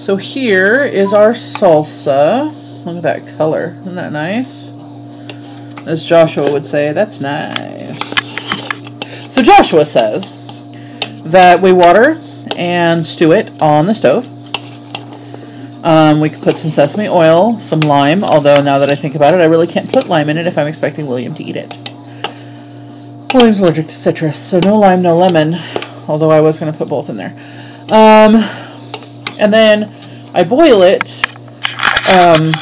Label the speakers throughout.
Speaker 1: So here is our salsa. Look at that color. Isn't that nice? As Joshua would say, that's nice. So Joshua says that we water and stew it on the stove. Um, we could put some sesame oil, some lime, although now that I think about it, I really can't put lime in it if I'm expecting William to eat it. William's allergic to citrus, so no lime, no lemon, although I was going to put both in there. Um, and then I boil it um,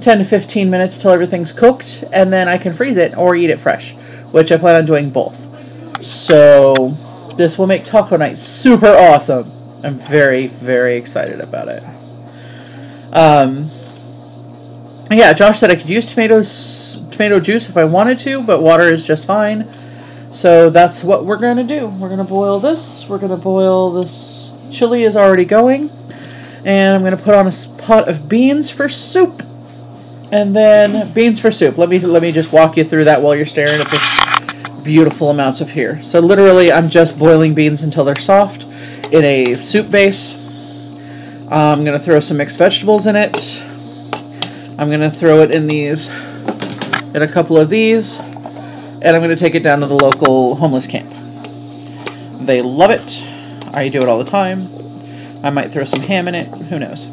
Speaker 1: 10 to 15 minutes till everything's cooked, and then I can freeze it or eat it fresh, which I plan on doing both. So this will make taco night super awesome. I'm very, very excited about it. Um, yeah, Josh said I could use tomatoes, tomato juice if I wanted to, but water is just fine. So that's what we're going to do. We're going to boil this. We're going to boil this. Chili is already going. And I'm going to put on a pot of beans for soup. And then beans for soup. Let me let me just walk you through that while you're staring at this beautiful amounts of here. So literally I'm just boiling beans until they're soft in a soup base. I'm going to throw some mixed vegetables in it. I'm going to throw it in these, in a couple of these, and I'm going to take it down to the local homeless camp. They love it. I do it all the time. I might throw some ham in it. Who knows?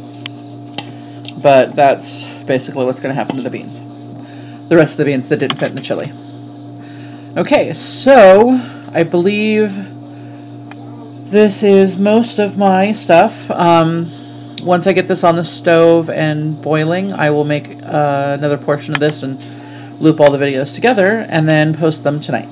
Speaker 1: But that's basically what's going to happen to the beans. The rest of the beans that didn't fit in the chili. Okay, so I believe this is most of my stuff. Um, once I get this on the stove and boiling, I will make uh, another portion of this and loop all the videos together and then post them tonight.